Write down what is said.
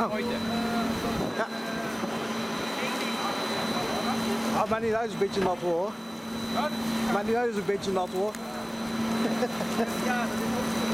Oh Ja. Ah, maar die huis is een beetje nat hoor. Maar die huis is een beetje nat hoor. Ja, dat is